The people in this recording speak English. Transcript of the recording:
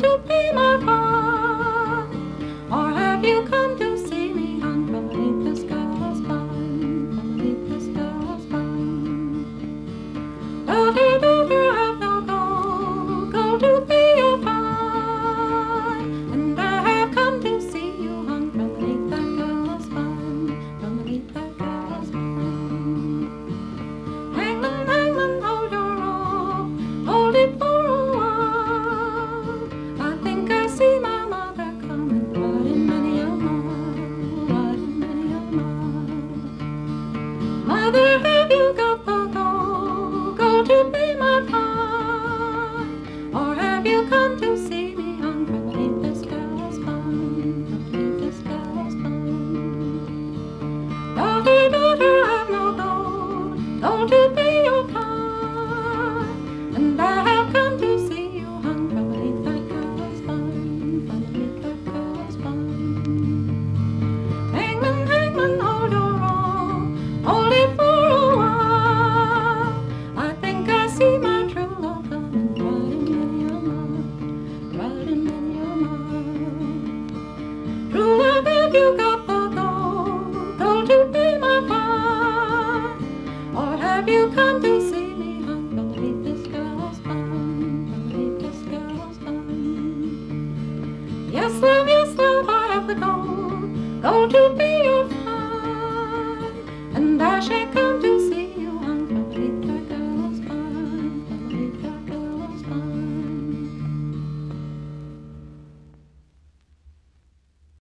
to be Mother, have you got the dough? Go to bed. if you got the gold? Be my? Or have you come to see me. Yes, love, yes, love, I have the gold. Gold to be your fun. And I shall come to